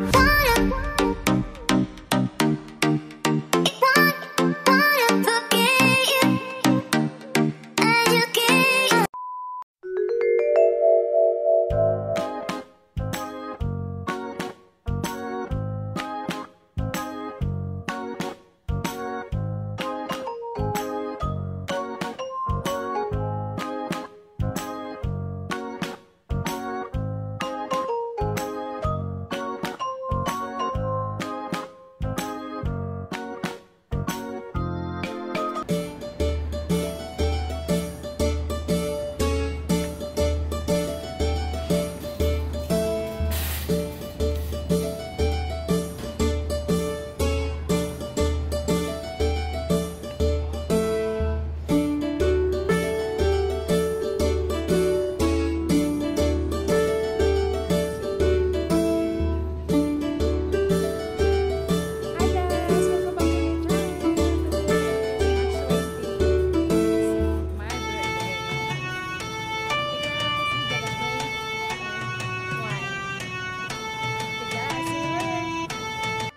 Hi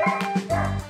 Yeah, yeah.